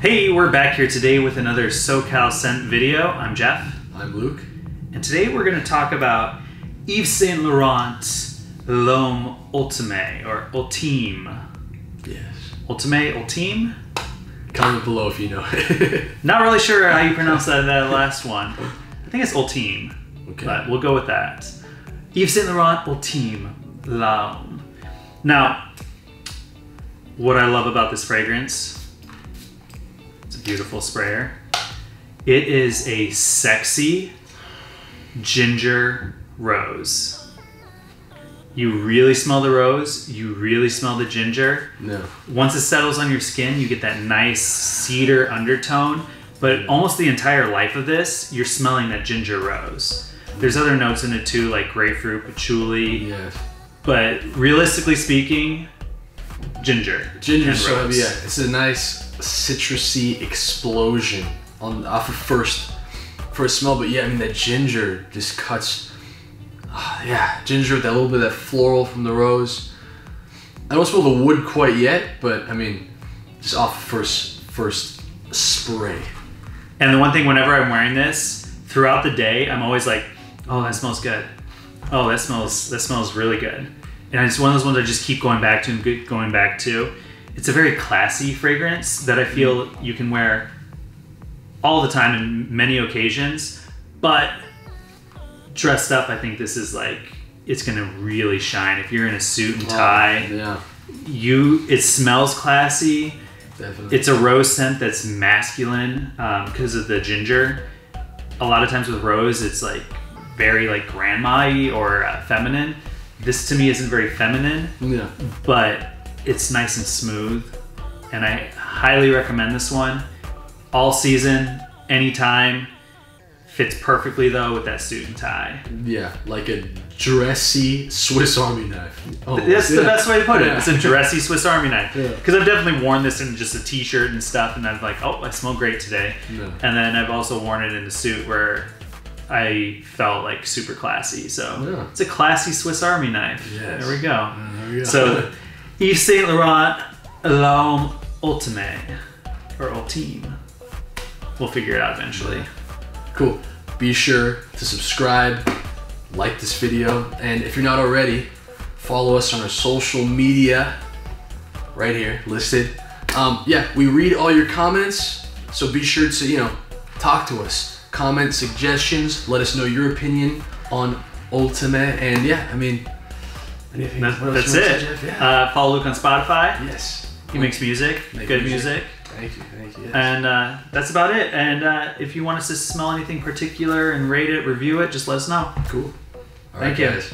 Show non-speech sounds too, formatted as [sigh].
Hey, we're back here today with another SoCal Scent video. I'm Jeff, I'm Luke. and today we're going to talk about Yves Saint Laurent L'Homme Ultime or Ultime. Yes. Ultime, Ultime? Comment below if you know it. [laughs] Not really sure how you pronounce that, that last one. I think it's Ultime, okay. but we'll go with that. Yves Saint Laurent Ultime L'Homme. Now, what I love about this fragrance, beautiful sprayer. It is a sexy ginger rose. You really smell the rose, you really smell the ginger. no. Once it settles on your skin, you get that nice cedar undertone, but almost the entire life of this, you're smelling that ginger rose. There's other notes in it too, like grapefruit, patchouli, Yes. but realistically speaking, ginger. Ginger so rose. yeah, it's a nice citrusy explosion on off of first first smell, but yeah, I mean that ginger just cuts. ah, yeah, ginger with that little bit of that floral from the rose. I don't smell the wood quite yet, but I mean, just off first first spray. And the one thing, whenever I'm wearing this throughout the day, I'm always like, "Oh, that smells good. Oh, that smells that smells really good." And it's one of those ones I just keep going back to and going back to. It's a very classy fragrance that I feel you can wear all the time in many occasions, but dressed up, I think this is like it's gonna really shine. If you're in a suit and tie, Yeah, you it smells classy. definitely. It's a rose scent that's masculine because of the ginger. A lot of times with rose, it's like very like grandma or uh, feminine. This to me isn't very feminine, yeah. but it's nice and smooth. And I highly recommend this one. All season, anytime. Fits perfectly though with that suit and tie. Yeah, like a dressy Swiss Army knife. Oh, That's the best way to put it. Yeah. It's a [laughs] dressy Swiss Army knife. Yeah. Because I've definitely worn this in just a t-shirt and stuff, and I'm like, oh, I smell great today. Yeah. And then I've also worn it in a suit where I felt like super classy. So Yeah. it's a classy Swiss Army knife. Yes. There we go. Mm, there we go. So [laughs] Yves Saint Laurent L'Homme Ultime or Ultime. We'll figure it out eventually. cool. Be sure to subscribe, like this video, and if you're not already, follow us on our social media right here listed. Um, yeah, we read all your comments, so be sure to you know talk to us, comment suggestions, let us know your opinion on Ultimate, and yeah, I mean, anything. That- that's it. Yeah. Uh, follow Luke on Spotify. yes. He makes music, Make good music. music. Thank you. Thank you. Yes. And uh, that's about it. And uh, if you want us to smell anything particular and rate it, review it, just let us know. cool. All Thank right, you. guys.